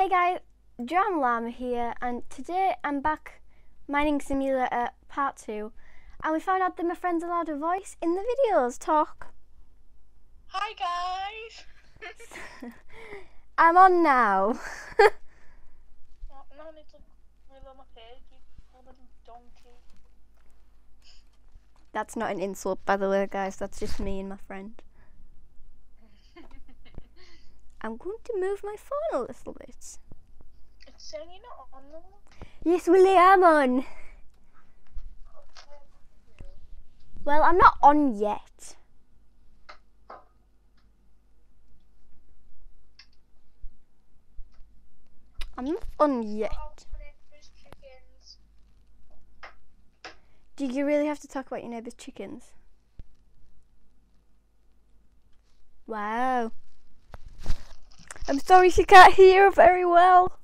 Hey guys, Drama Llama here, and today I'm back mining simulator part two, and we found out that my friend's allowed a voice in the videos. Talk. Hi guys. I'm on now. No need to reload my page, you little donkey. That's not an insult, by the way, guys. That's just me and my friend. I'm going to move my phone a little bit. It's saying you're not on. Yes, Willie, I'm on. Well, I'm not on yet. I'm not on yet. Do you really have to talk about your neighbour's chickens? Wow. I'm sorry she can't hear very well.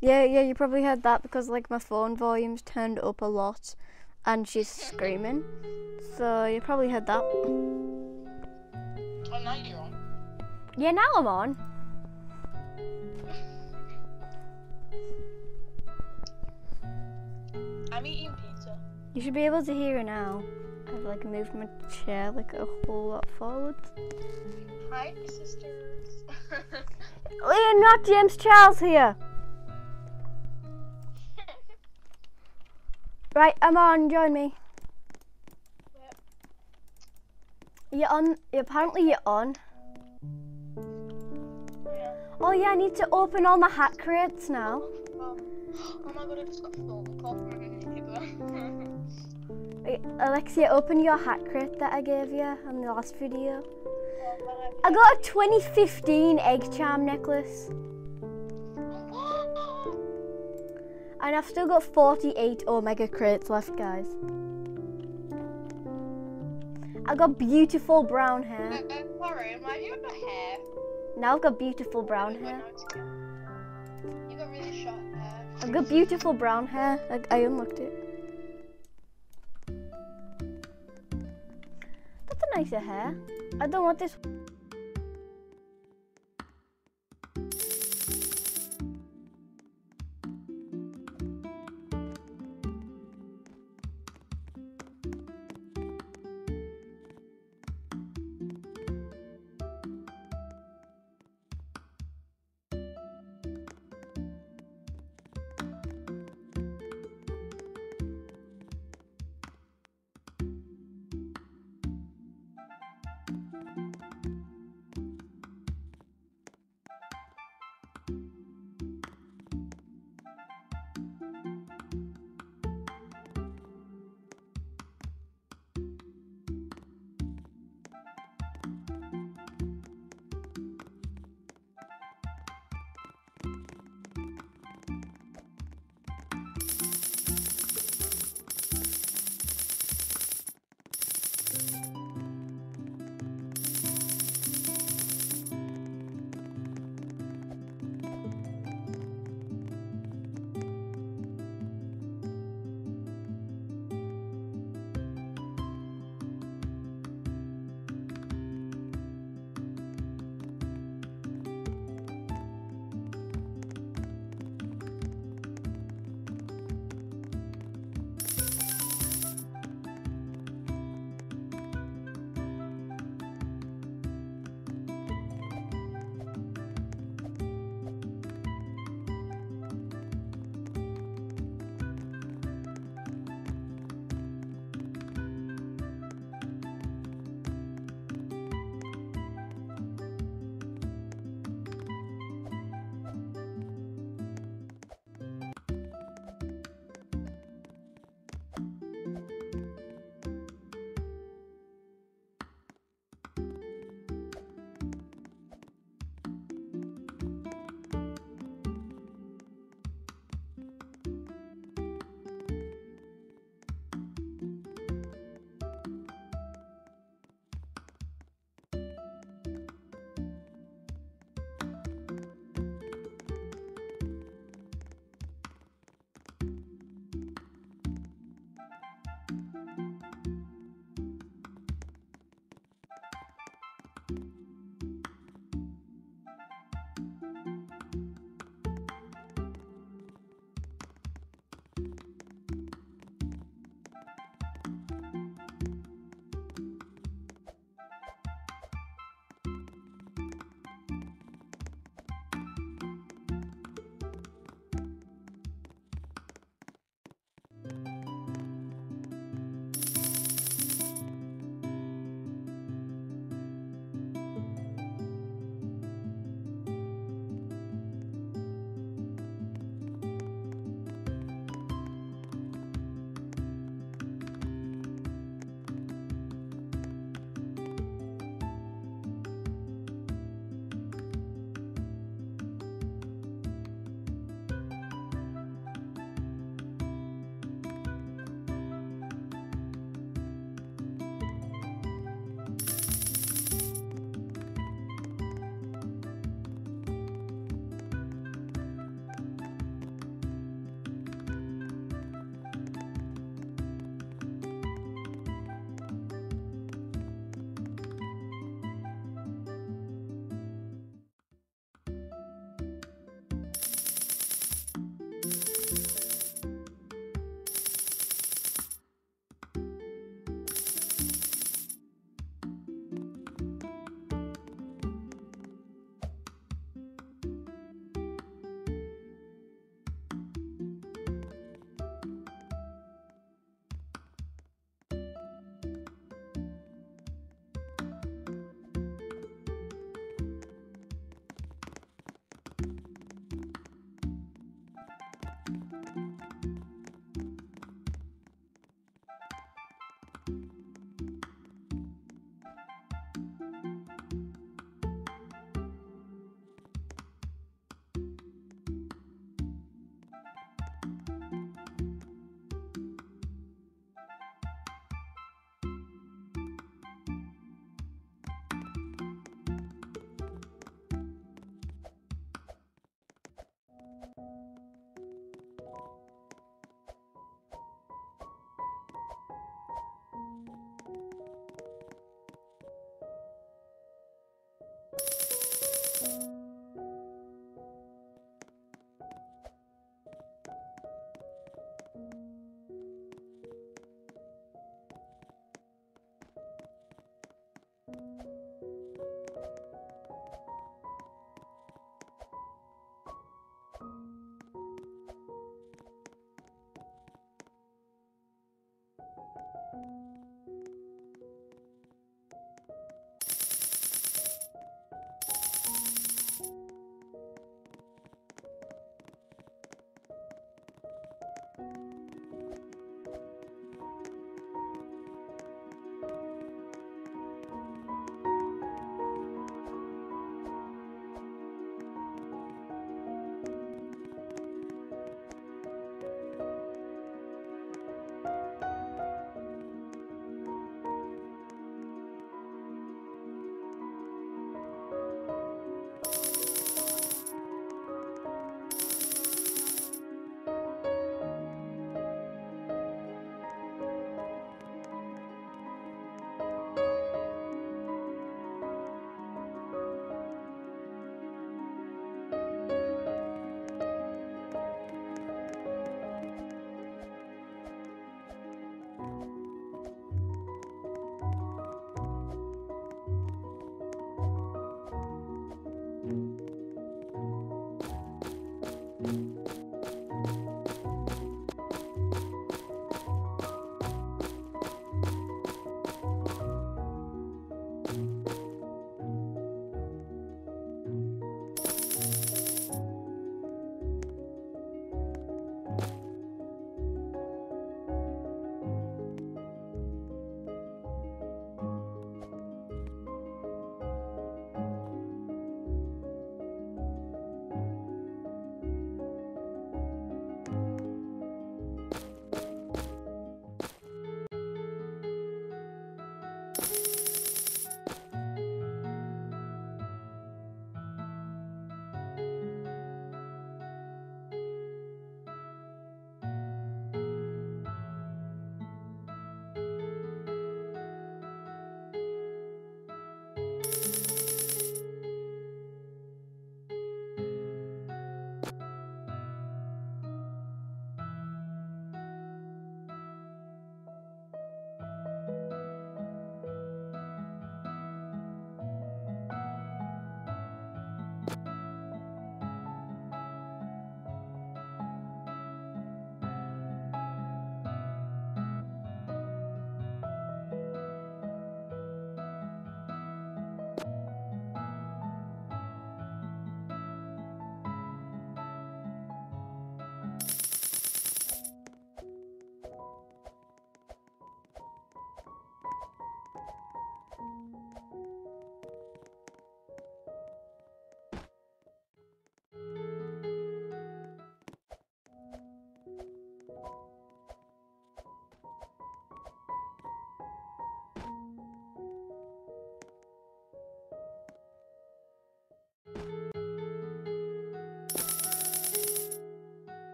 Yeah, yeah, you probably heard that because like my phone volume's turned up a lot and she's screaming. So you probably heard that. Oh, now you're on. Yeah, now I'm on. I'm eating pizza. You should be able to hear her now. I've like moved my chair like a whole lot forward. Hi, sisters. We're not James Charles here. Right, I'm on. Join me. Yep. You're on. Apparently, you're on. Yeah. Oh yeah, I need to open all my hat crates now. Oh. oh my god, I just got a phone call from a neighbour. Wait, Alexia, open your hat crate that I gave you on the last video. I got a 2015 egg charm necklace, and I've still got 48 omega crates left, guys. I got beautiful brown hair. Uh, sorry, am I doing my hair? Now I've got beautiful brown hair. no, it's okay. You got really short hair. I've got beautiful brown hair. I, I unlocked it. A nicer hair. I don't want this.